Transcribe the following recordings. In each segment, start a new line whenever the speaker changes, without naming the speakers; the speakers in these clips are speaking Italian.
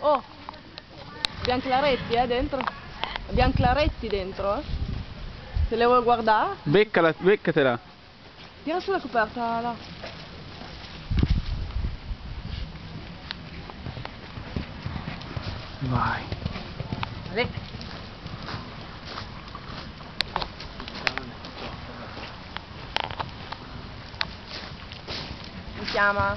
Oh, abbiamo claretti eh dentro. Abbiamo claretti dentro eh. Se le vuoi guardare,
Beccala, beccatela.
tira sulla coperta là.
Vai.
Ale. Mi chiama.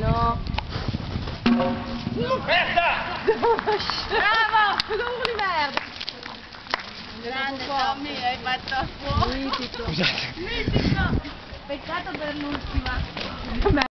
fa proprio solo anche a salto, ciao amico. Piano. Bravo! Cosa di merda?
Grande Tommy, hai fatto a fuoco.
Mitico.
Mitico. Peccato per l'ultima.